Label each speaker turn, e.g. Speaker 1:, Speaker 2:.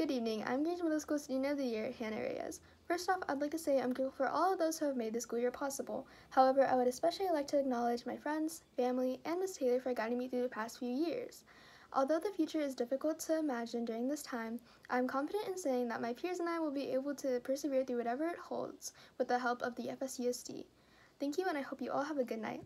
Speaker 1: Good evening. I'm Grange Middle School Student of the Year, Hannah Reyes. First off, I'd like to say I'm grateful for all of those who have made this school year possible. However, I would especially like to acknowledge my friends, family, and Ms. Taylor for guiding me through the past few years. Although the future is difficult to imagine during this time, I'm confident in saying that my peers and I will be able to persevere through whatever it holds with the help of the FSUSD. Thank you, and I hope you all have a good night.